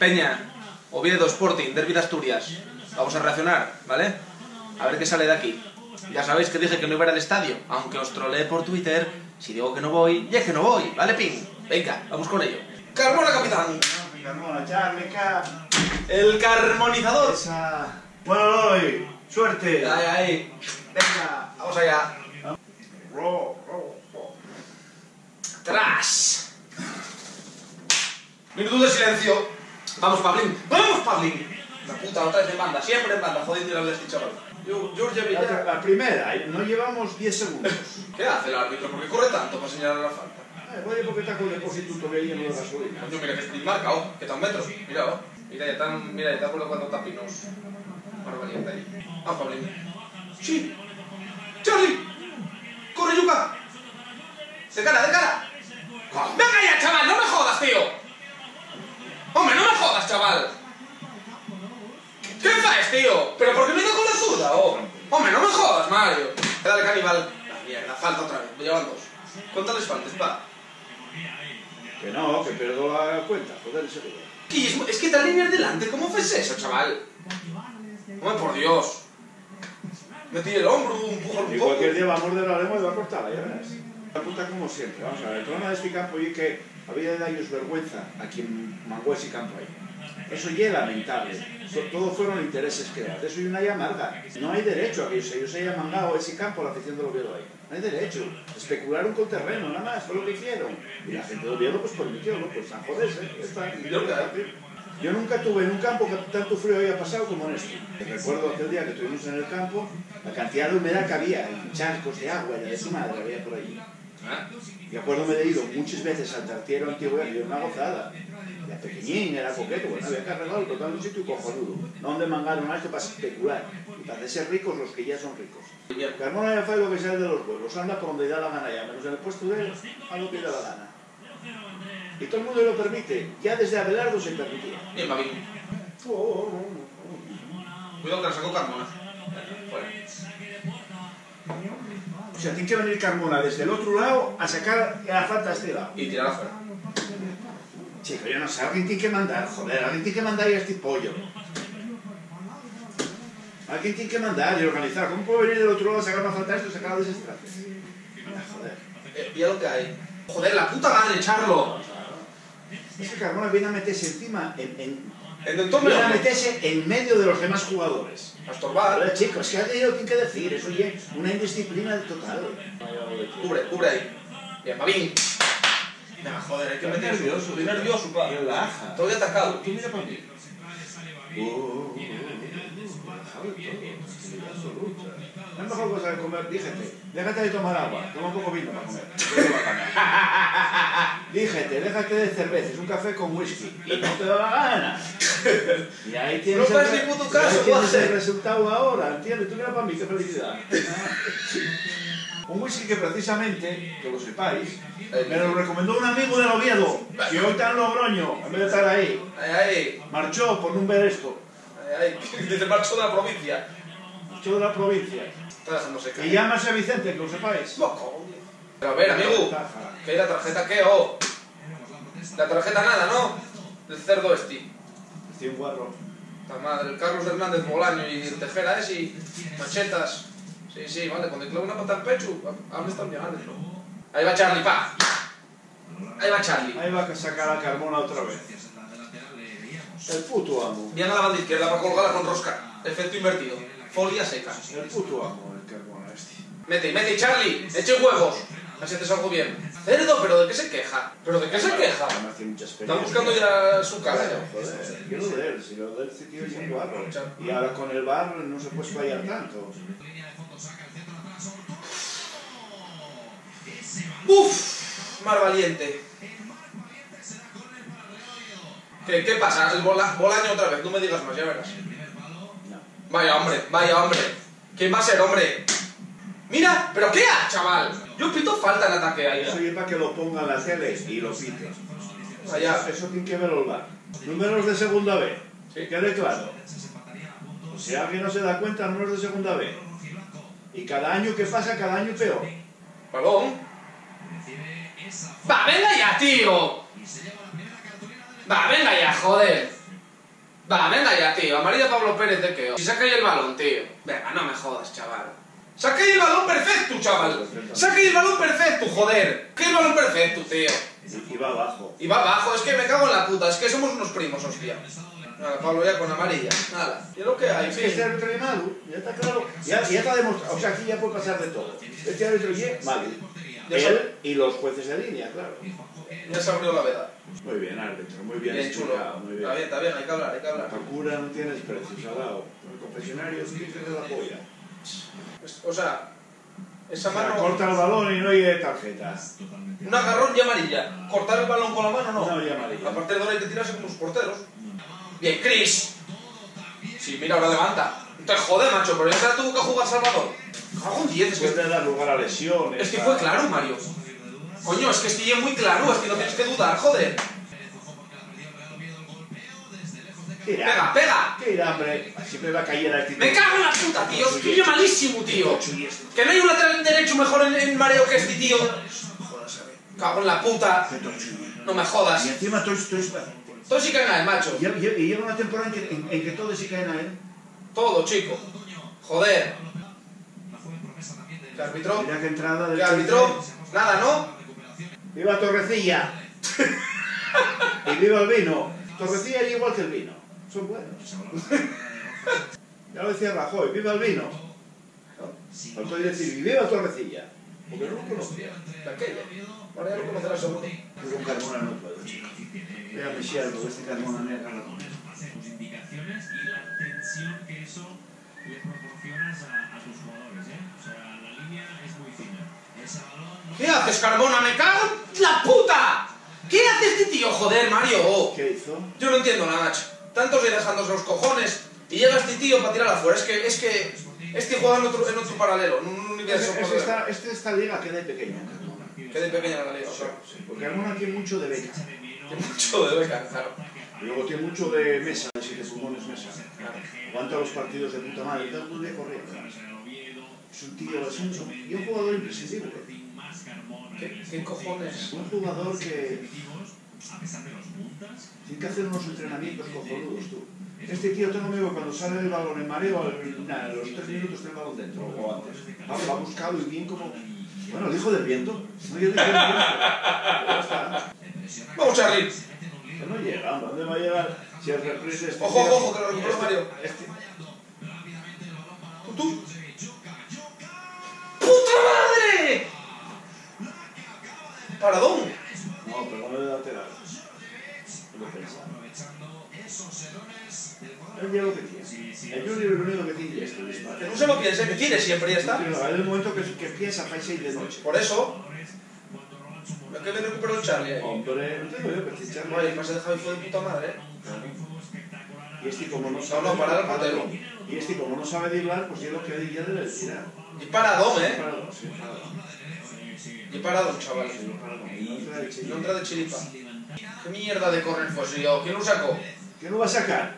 Peña, Oviedo, Sporting, Derby de Asturias. Vamos a reaccionar, ¿vale? A ver qué sale de aquí. Ya sabéis que dije que no iba a ir al estadio, aunque os troleé por Twitter. Si digo que no voy, ya es que no voy, ¿vale, Ping? Venga, vamos con ello. ¡Carmona, capitán! Carmona, Charlica. ¡El carmonizador! Esa. Bueno, hoy. Suerte. Ahí, ahí. Venga, vamos allá. Ro, ro, ro. ¡Tras! Minuto de silencio. Vamos, Pablín. ¡Vamos, Pablín! La puta, otra vez en banda. Siempre en banda. Jodiendo la este chaval. Yo, Georgia La, la primera, eh, no llevamos 10 segundos. ¿Qué hace el árbitro? ¿Por qué corre tanto para señalar la falta? Eh, Voy porque está con el depósito todavía lleno de gasolina. Coño, mira que estoy marcado. Que está a un metro. Mira, oh. Mira, ya están, mira, ya están colocando tapinos. Barbaridad ahí. Vamos, Pablín. ¡Sí! ¡Charlie! ¡Corre, Yuka! ¡De cara, de cara! ¡Venga ya, chaval! ¡No me jodas, tío! ¡Hombre, no me jodas, chaval! ¿Qué haces, tío? ¿Pero por qué me da con la zurda, oh? ¡Hombre, no me jodas, Mario! Dale, caníbal. La mierda, falta otra vez. Me llevan dos. ¿Cuántas les faltes, pa? Que no, que pierdo la cuenta. Joder, en serio. Y es, que te alineas delante, ¿cómo haces eso, chaval? Hombre, por Dios. Metí el hombro, un empujón un Y cualquier día va a morder la lengua y va a cortarla, ya verás. La puta como siempre. Vamos a ver, el problema de este campo es que había de darles vergüenza a quien mangó ese campo ahí. Eso ya es lamentable. So- Todo fueron intereses creados. Eso y una ya amarga. No hay derecho a que ellos, ellos hayan mangado ese campo a la afición del Oviedo ahí. No hay derecho. Especularon con terreno, nada más, fue lo que hicieron. Y la gente del Oviedo pues permitió, ¿no? Pues a joderse. Y. Yo nunca tuve en un campo que tanto frío haya pasado como en este. Recuerdo aquel día que estuvimos en el campo, la cantidad de humedad que había, y charcos de agua, de su madre había por allí. Y acuerdo de ido muchas veces al tartiero antiguo y era una gozada. Era pequeñín, era coqueto, bueno, había que arreglarlo total un sitio cojonudo. No donde mangaron a esto para especular y para hacer ricos los que ya son ricos. Carmona ya fue lo que sale de los huevos, anda por donde da la gana ya, menos en el puesto de él, a lo que da la gana. Y todo el mundo lo permite, ya desde Abelardo se permitía. Bien, Pablín. Cuidado que la sacó Carmona. Fuera. O sea, tiene que venir Carmona desde el otro lado a sacar la falta a este lado. Y tirar afuera. Chico, yo no sé, alguien tiene que mandar, joder, alguien tiene que mandar y a este pollo. Alguien tiene que mandar y organizar. ¿Cómo puedo venir del otro lado a sacar una falta a esto y sacar a desestrate? Joder. Eh, mira lo que hay. Joder, la puta madre, Charlo. Es que Carmona viene a meterse encima, en, en, En el viene a meterse en medio de los demás jugadores. A estorbar. Chicos, que ha tenido que decir, eso ya una indisciplina total. Cubre, cubre ahí. Bien, Pablín. Venga, joder, hay que Estoy meter nervioso, Estoy nervioso, pa. Relaja. Estoy atacado. Tú mira para mí. La mejor cosa de comer, dígete, déjate de tomar agua, toma un poco vino para comer. dígete, déjate de cervezas, un café con whisky, y no te da la gana. Y ahí tienes, No el, hagas re- ni puto y caso, tienes el resultado ahora, ¿entiendes? Tú mira para mí, qué felicidad. un whisky que precisamente, que lo sepáis, me lo recomendó un amigo del Oviedo, que hoy está en Logroño, en vez de estar ahí. Marchó por no ver esto. Ahí, marcho de la provincia. De la provincia. Está dejándose Y llámase Vicente, que lo sepáis. Loco. Pero a ver, amigo. ¿Qué hay la tarjeta qué, oh? La tarjeta nada, ¿no? El cerdo este. Estoy un guarro. La madre, el Carlos Hernández Bolaño y el Tejera ese y machetas. Sí, sí, vale, cuando clava una pata al pecho, habla también, árbitro. Ahí va Charlie, pa. Ahí va Charlie. Ahí va a sacar a Carmona otra vez. El puto amo. Bien a la banda izquierda para colgarla con rosca. Efecto invertido. Folia seca. El puto amo, el Carmona este. Mete, mete, Charlie. Eche huevos. Así haces algo bien. Cerdo, pero ¿de qué se queja? ¿Pero de qué se queja? Además tiene mucha Está experiencia. buscando ya su cara. Joder, yo lo de él, si lo de él, ese tío es un guarro. Y ahora con el bar no se puede fallar tanto. ¡Uf! Mar valiente. ¿Qué, qué pasa? El bola, Bolaño otra vez, no me digas más, ya verás. Vaya hombre, vaya hombre. ¿Quién va a ser, hombre? Mira, ¿pero qué ha, chaval? Yo pito falta en ataque ahí. Eso ¿eh? es para que lo ponga en la tele y lo pite. Vaya. Eso tiene que verlo el bar. Números de segunda B. Sí. Quede claro. Si alguien no se da cuenta, números de segunda B. Y cada año que pasa, cada año peor. Balón. Va, venga ya, tío. Va, venga ya, joder. Va, venga ya, tío. Amarilla Pablo Pérez de qué. Si saca ahí el balón, tío. Venga, no me jodas, chaval. Saca ahí el balón perfecto, chaval. Saca ahí el balón perfecto, joder. ¿Qué el balón perfecto, tío? Y va abajo. Y va abajo, es que me cago en la puta, es que somos unos primos, hostia. Nada, Pablo ya con amarilla. Nada. Y es lo que hay, Es que este árbitro es malo, ya está claro. Ya, ya está demostrado. O sea, aquí ya puede pasar de todo. Este árbitro es malo. Él y los jueces de línea, claro. Ya se abrió la veda. Muy bien, árbitro, muy bien, Bien chulo. muy bien. Está bien, está bien, hay que hablar, hay que La hablar. cura no tiene desprecio, salado. El confesionario es de la polla. O sea, esa O sea, mano... corta el balón y no hay tarjetas. Un agarrón y amarilla. Cortar el balón con la mano no. No, y amarilla. A partir de ahora hay que tirarse como los porteros. Bien, Chris. Sí, mira, ahora levanta. Te jode, macho, pero ya la tuvo que jugar Salvador. Cago en 10, es que, Puede dar lugar a lesiones. es que fue claro, Mario. Coño, es que estoy muy claro, es que no tienes que dudar, joder. Pega, pega. Tira, hombre. Siempre va a caer la actitud. Me cago en la puta, tío. Es que yo malísimo, tío. Que no hay un lateral derecho mejor en, en mareo que este, tío. Cago en la puta. No me jodas. Y encima todos, todos, sí caen a él, macho. y, llega una temporada en que, en, en que todos se caen a él. Todo, chico. Joder. ¿Qué árbitro? Mira qué entrada del ¿Qué árbitro? Nada, ¿no? ¡Viva Torrecilla! y viva el vino. Torrecilla es igual que el vino. Son buenos. ya lo decía Rajoy, viva el vino. Faltó decir, y viva Torrecilla. Porque no lo conocía. De aquella. Ahora ya lo conocerá seguro. Yo con Carmona no puedo, chico. Voy a Michelle, porque este Carmona me agarra con él. tus indicaciones y la tensión que eso le proporcionas a, a tus jugadores, ¿Qué haces, Carbona? ¡Me cago en la puta! ¿Qué hace este tío? Joder, Mario. ¿Qué hizo? Yo no entiendo nada, macho. Tantos ahí dejándose los cojones y llega este tío para tirar afuera. Es que, es que, este juega en otro, en otro paralelo, en un universo Es, es paralelo. esta, es esta liga queda pequeña. Carmona. Que de pequeña la liga, o sea. Porque Carmona tiene mucho de beca. Tiene mucho de beca, claro. Y luego tiene mucho de mesa, de siete pulmones mesa. Aguanta los partidos de puta madre y todo el día corriendo. Es un tío, es un, y un jugador imprescindible. ¿Qué, qué cojones? Un jugador que tiene que hacer unos entrenamientos cojonudos tú. Este tío, tengo amigo, cuando sale el balón en mareo, a los tres minutos está el balón dentro, o antes. Va, va a buscarlo y bien como... Bueno, el hijo del viento. No, yo digo el viento. Ya está. Vamos, Charlie. No llega, ¿dónde va a llegar? Si el reprise este Ojo, ojo, que lo recuperó Mario. este- Paradón. No, pero no de lateral. Él ya lo que tiene. El Junior lo único que tiene es este. Que no se lo piense, que tiene siempre ya está. Pero Hay un momento que, que piensa seis de noche. Por eso, lo que me recuperó el Charlie ahí. Hombre, no tengo yo que Oye, el ficharle. pase de Javi fue de puta madre, ¿eh? Y este como no sabe... no, parar al portero. Y este como no sabe driblar, pues yo lo que ya debe tirar. Y paradón, ¿eh? Parado, sí, parado. Y chaval. Parado. Y no entra de chiripa. ¿Qué mierda de correr fue yo? ¿Quién lo sacó? ¿Qué no va a sacar?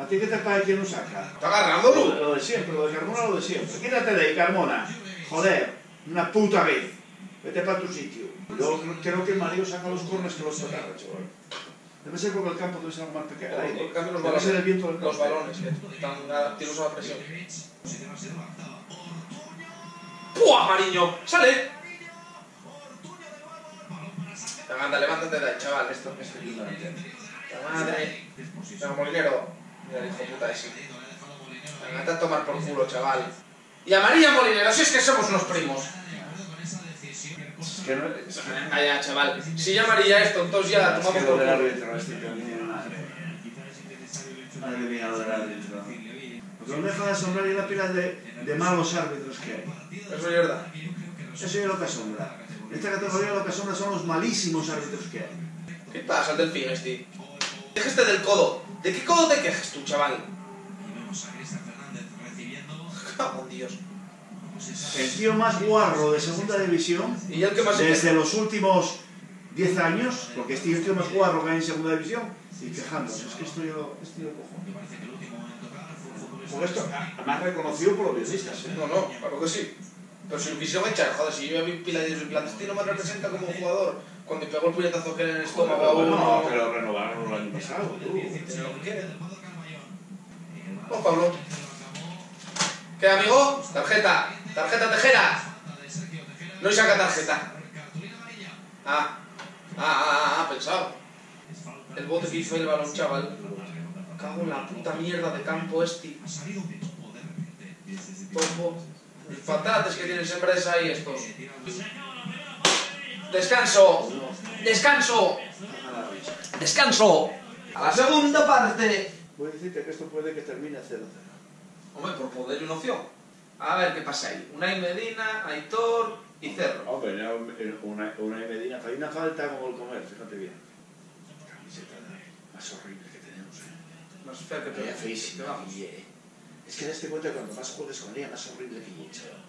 ¿A ti qué te parece quién lo saca? ¿Está agarrándolo? Lo, lo de siempre, lo de Carmona, lo de siempre. Quítate de ahí, Carmona. Joder, una puta vez. Vete para tu sitio. Yo creo que Mario saca los cornes que los toca, chaval. Debe ser porque el campo debe ser algo más pequeño. Cambio, los Debe ser el viento del balones. Los balones, que están a la presión. ¡Pua, Mariño! ¡Sale! Anda, levántate de ahí, chaval. Esto, es una La madre. Venga, Molinero. Mira el hijo puta ese. Anda a tomar por culo, chaval. Y a María Molinero, si es que somos unos primos. Es que no, es ya, chaval. Si ya María esto, entonces ya es tomamos por culo. árbitro, este madre. Mía, lo del árbitro. Lo que no deja de asombrar es la pila de, de malos árbitros que hay. Eso es verdad. Eso es lo que asombra. Esta categoría lo que asombra son los malísimos árbitros que hay. ¿Qué pasa, el delfín este? Déjate del codo. ¿De qué codo te quejas tú, chaval? Cago en Dios. El tío más guarro de segunda división ¿Y el que más desde los últimos 10 años, porque este tío es el tío más guarro que hay en segunda división, y quejándose. Es que esto yo, esto yo cojo. Porque esto, además reconocido por los periodistas. ¿eh? No, no, claro que sí. Pero si lo quisieron echar, joder, si yo vi pila de clandestino me representa como jugador Cuando pegó el puñetazo que en el estómago a uno... no, pero renovaron el año pasado, lo quieren. Vamos, Pablo. ¿Qué, amigo? Tarjeta. Tarjeta Tejera. No saca tarjeta. Ah. Ah, ah, ah, ah, pensado. El bote que hizo el balón, chaval. Cago en la puta mierda de campo este. Topo. Los patates que tienen empresa ahí estos. Descanso. Descanso. Descanso. A la segunda parte. Voy a decirte que esto puede que termine 0-0. Hombre, por poder y una opción. A ver qué pasa ahí. Unai Medina, Aitor y Cerro. Hombre, una, una y Medina, hay una falta como el comer, fíjate bien. Camiseta más horrible que tenemos, ¿eh? Más fea que peor. feísima, Que vamos. y, eh, Es que date cuenta que cuando más juegues con ella, más horrible que chaval.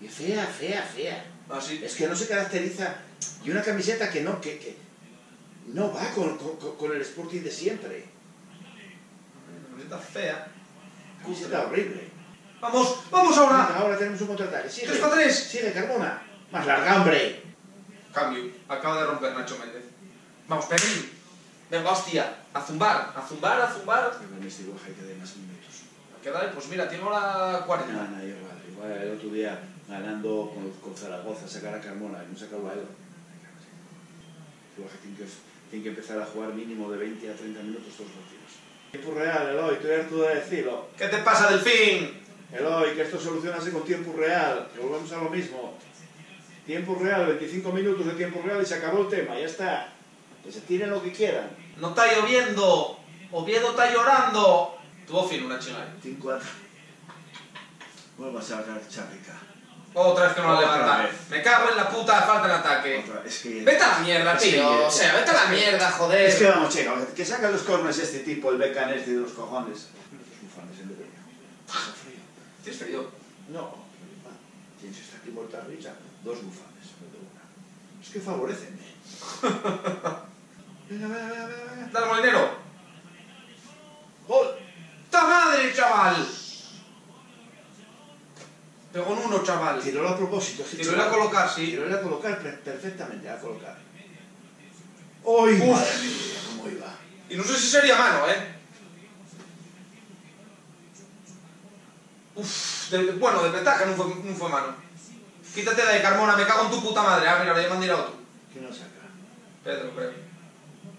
Y fea, fea, fea. Así. Es que no se caracteriza. Y una camiseta que no, que, que no va con, con, con el Sporting de siempre. Camiseta fea. Camiseta horrible. Vamos, vamos ahora. Venga, ahora tenemos un contraataque. Sigue. Tres para tres. Sigue, Carmona. Más larga, hombre. Cambio. Acaba de romper Nacho Méndez. Vamos, Perín. Venga, hostia. A zumbar, a zumbar, a zumbar. Pero este Borja hay que dar más minutos. ¿Qué tal? Pues mira, tiene ahora 40. No, no, igual. Igual el otro día ganando con, con Zaragoza, sacar a Carmona y no sacarlo a él. Borja tiene que, tiene que empezar a jugar mínimo de 20 a 30 minutos todos los partidos. Tiempo real, Eloy, tú eres tú de decirlo. ¿Qué te pasa, Delfín? Eloy, que esto solucionase con tiempo real, que volvemos a lo mismo. Tiempo real, 25 minutos de tiempo real y se acabó el tema, ya está. Que se tiren lo que quieran. No está lloviendo. Oviedo está llorando. Tuvo fin una chingada. 5 a... Vuelva a sacar Chapica. Otra vez que no la levanta. Me cago en la puta falta de ataque. Otra, es que... Vete a la mierda, tío. O sea, vete a la mierda, joder. Es que vamos, chica, que saca los corners este tipo, el becan este de los cojones. ¿Tienes frío? No, ah, tienes esta aquí muerta de risa, dos bufanes, no una. Es que favorecen. venga, venga, venga, venga, venga. Dale, molinero. ¡Gol! ¡Ta madre, chaval! Pegó en uno, chaval. Tiró a propósito. ese Tiró a colocar, sí. Tiró a colocar per- perfectamente, a colocar. ¡Uy, Uf. madre mía, cómo iba! Y no sé si sería mano, ¿eh? Uf, de- bueno, de ventaja no fue, no fue mano. Quítate de ahí, Carmona, me cago en tu puta madre. Ah, mira, le llaman a otro. ¿Quién lo saca? Pedro, creo.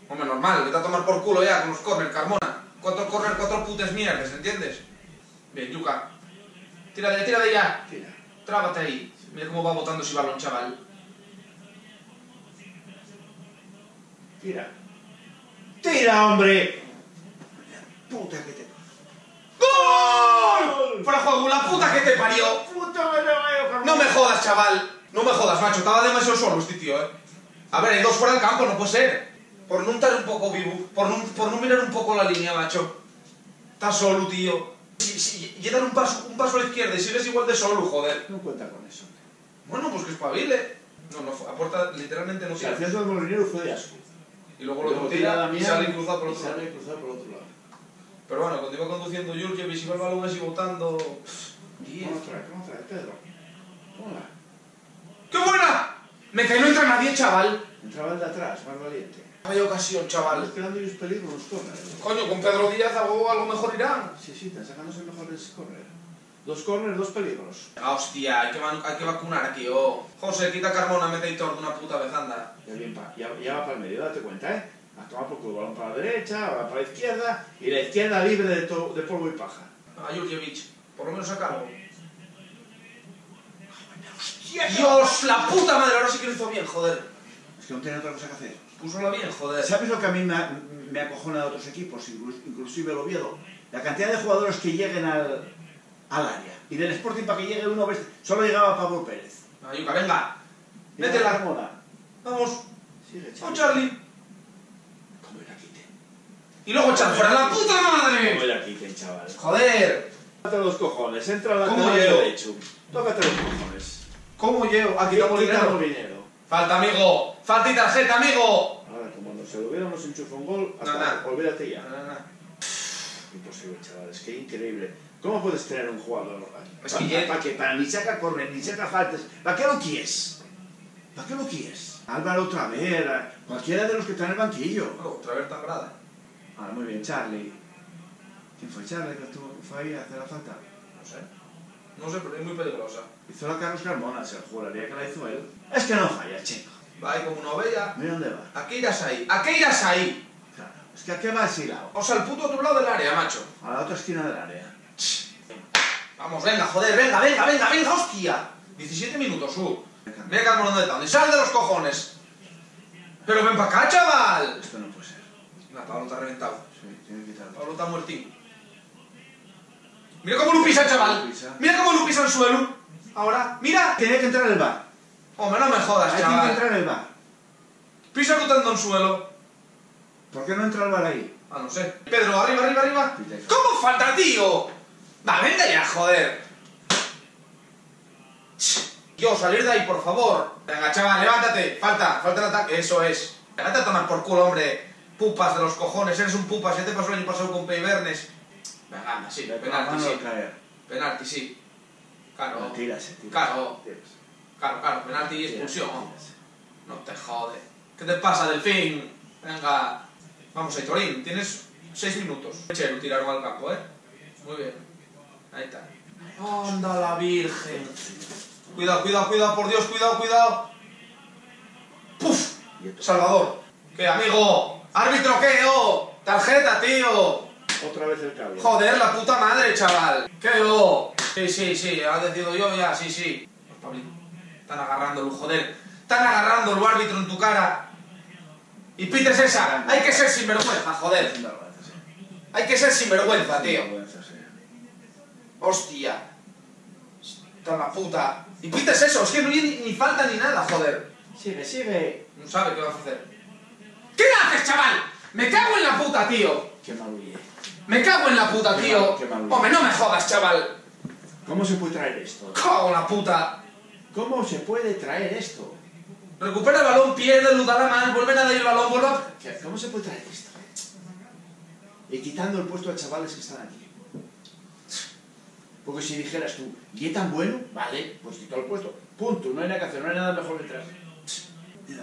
Hombre, normal, vete a tomar por culo ya con los corner, Carmona. Cuatro corner, cuatro putas mierdas, ¿entiendes? Bien, Yuka. Tira de, tira de ya. Tira. Trábate ahí. Mira cómo va botando ese balón, chaval. Tira. ¡Tira, hombre! Puta que te... ¡Gol! ¡Fuera juego, la puta que te parió! ¡Puta que te veo, Carmona! No me jodas, chaval. No me jodas, macho. Estaba demasiado solo este tío, eh. A ver, hay dos fuera del campo, no puede ser. Por no estar un poco vivo, por no, por no mirar un poco la línea, macho. Estás solo, tío. Y, y, y dar un paso, un paso a la izquierda y sigues igual de solo, joder. No cuenta con eso. Bueno, pues que espabile. No, no, fue- a puerta literalmente no sea, el centro del molinero fue de asco. Y luego lo tira y sale cruzado por otro lado. sale cruzado por otro lado. Pero bueno, cuando iba conduciendo Jurjevic iba el balón así botando... Diez. ¿Cómo trae? ¿Cómo trae, Pedro? Hola. ¡Qué buena! Me cae no entra nadie, chaval. Entraba el de atrás, más valiente. Vaya ocasión, Están chaval. esperando los corners. Coño, con Pedro Díaz algo, algo mejor irán. Sí, sí, están sacándose mejores corners. Dos corners, dos peligros. Ah, hostia, hay que, hay que vacunar aquí, oh. José, quita Carmona, mete Hitor de una puta vez, anda. Ya, bien pa- ya, ya va para el medio, date cuenta, ¿eh? A tomar por culo, balón para la derecha, va para la izquierda, y la izquierda libre de, to- de polvo y paja. A Jurjevic, por lo menos saca algo. ¡Hostia! Dios, la puta madre, ahora sí que lo hizo bien, joder. Es que no tiene otra cosa que hacer. Púsola bien, joder. ¿Sabes lo que a mí me, ha- me acojona de otros equipos, inclu- inclusive el Oviedo? La cantidad de jugadores que lleguen al, al área. Y del Sporting para que llegue uno, solo llegaba Pablo Pérez. Ayuca, venga. Mira Métela. Carmona. Vamos. Sigue, Charlie. Charlie. Como era quiten. Y luego echar fuera la puta Como madre. era quiten, chaval. Joder. Tócate los cojones, entra al ¿Cómo derecho. Tócate los cojones. ¿Cómo llevo? Aquí está Quita Molinero. Molinero. Falta, amigo. Falta y tarjeta, amigo. Ahora, como no se lo hubiera, nos enchufa un gol, hasta No, no. olvídate ya. No, no, no. Imposible, chavales, qué increíble. ¿Cómo puedes tener un jugador Es para, que para que para ni saca correr, ni saca faltas? ¿Para qué lo quieres? ¿Para qué lo quieres? Álvaro otra vez, cualquiera de los que están en el banquillo. Bueno, otra vez tan grada. Ah, muy bien, Charlie. ¿Quién fue Charlie que estuvo, fue ahí a hacer la falta? No sé. No sé, pero es muy peligrosa. Hizo la Carlos Carmona, se juraría que la hizo él. Es que no falla, chico. Va ahí como una ovella. Mira dónde va. ¿A qué irás ahí? ¿A qué irás ahí? Claro. Es que a qué va así lado. O sea, al puto otro lado del área, macho. A la otra esquina del área. Vamos, venga, joder, venga, venga, venga, venga, hostia. 17 minutos, uh. Mira Carmona dónde está. ¿Dónde sal de los cojones? Pero ven para acá, chaval. Esto no puede ser. Mira, Pablo está reventado. Sí, tiene que quitarlo. Pablo está muertín. Mira cómo lo pisa, chaval. Mira cómo lo pisa el suelo. Ahora, mira. Tiene que entrar el bar. Hombre, no me jodas, Ahí tiene que chaval. entrar el bar. Pisa rotando en suelo. ¿Por qué no entra el bar ahí? Ah, no sé. Pedro, arriba, arriba, arriba. ¿Cómo falta, tío? Va, venga ya, joder. Yo, salir de ahí, por favor. Venga, chaval, levántate. Falta, falta el ataque. Eso es. Vete a tomar por culo, hombre. Pupas de los cojones. Eres un pupas. Ya te pasó el año pasado con Peibernes. Venga, anda, sí. Penalti, sí. Penalti, sí. Claro. No, tírase, tírase. Claro. Tírase. Claro, claro. Penalti y expulsión. No te jode. ¿Qué te pasa, Delfín? Venga. Vamos, Torín, tienes seis minutos. Chelo, tiraron al campo, ¿eh? Muy bien. Ahí está. ¡Anda la virgen! Cuidado, cuidado, cuidado, por Dios, cuidado, cuidado. ¡Puf! Salvador. ¿Qué, amigo? ¡Árbitro, qué, oh! ¡Tarjeta, tío! Otra vez el cable. Joder, la puta madre, chaval. ¿Qué, oh? Sí, sí, sí, ha decidido yo ya, sí, sí. Pues, Pablín, están agarrándolo, joder. Están agarrándolo, árbitro, en tu cara. Y pites esa. Hay que ser sinvergüenza, joder. Sinvergüenza, sí. Hay que ser sinvergüenza, tío. Sinvergüenza, sí. Hostia. Está la puta. Y pites eso, es que no hay ni, falta ni nada, joder. Sigue, sigue. No sabe qué va a hacer. ¿Qué haces, chaval? Me cago en la puta, tío. Qué mal huye. Me cago en la puta, Qué tío. mal- qué mal. Hombre, no me jodas, chaval. ¿Cómo se puede traer esto? Cago en la puta. ¿Cómo se puede traer esto? Recupera el balón, pierde, luda la mano, vuelven a dar el balón, vuelve a... ¿Qué- ¿Cómo se puede traer esto? Y quitando el puesto a chavales que están aquí. Porque si dijeras tú, ¿y es tan bueno? Vale, pues quito el puesto. Punto, no hay nada que hacer, no hay nada mejor detrás.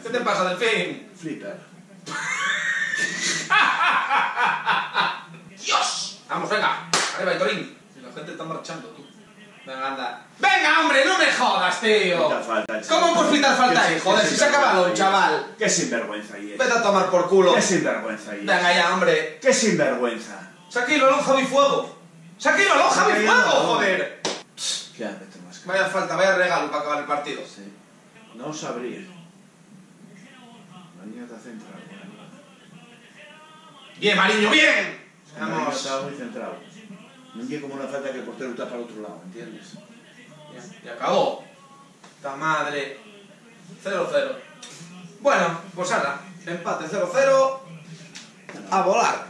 ¿Qué te pasa, Delfín? Flipper. ¡Dios! Vamos, venga. Arriba, Torín. Si la gente está marchando, tú. Venga, anda. ¡Venga, hombre! ¡No me jodas, tío! Falta, ¿Cómo puedes pitar falta ahí? Qué- Joder, si se ha acabado el chaval. Qué sinvergüenza es. Vete a tomar por culo. Qué sinvergüenza es. Venga ya, hombre. Qué sinvergüenza. Saca el balón, Javi Fuego. Saca el balón, Javi Fuego, joder. Qué árbitro más Vaya falta, vaya regalo para acabar el partido. Sí. No sabría. La niña está centrada. Bien, Mariño, bien. Vamos. estaba muy centrado. No entiendo como una falta que el portero está para el otro lado, ¿entiendes? Ya acabó. ¡Ta madre! 0-0. Bueno, pues nada. Empate 0-0. A volar.